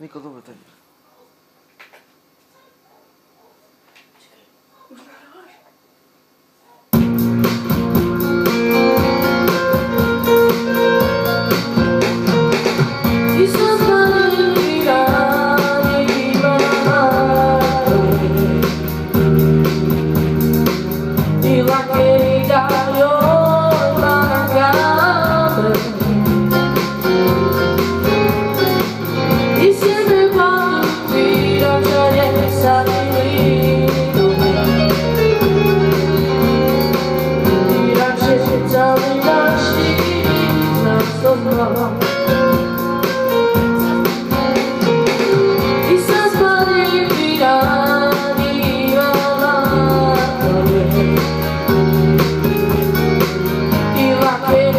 Niko, dobra, tak. I Macaeira